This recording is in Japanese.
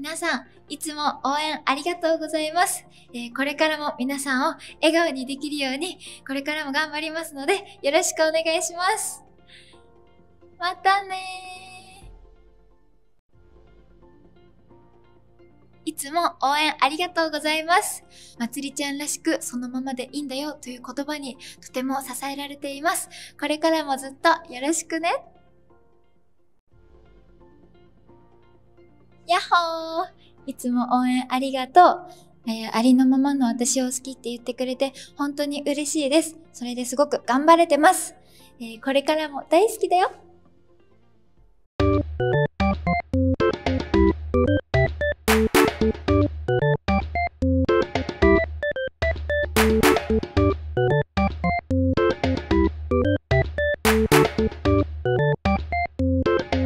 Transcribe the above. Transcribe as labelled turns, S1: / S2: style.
S1: 皆さん、いつも応援ありがとうございます。えー、これからも皆さんを笑顔にできるように、これからも頑張りますので、よろしくお願いします。またねいつも応援ありがとうございます。まつりちゃんらしくそのままでいいんだよという言葉にとても支えられています。これからもずっとよろしくね。ほーいつも応援ありがとう、えー、ありのままの私を好きって言ってくれて本当に嬉しいです。それですごく頑張れてます。えー、これからも大好きだよ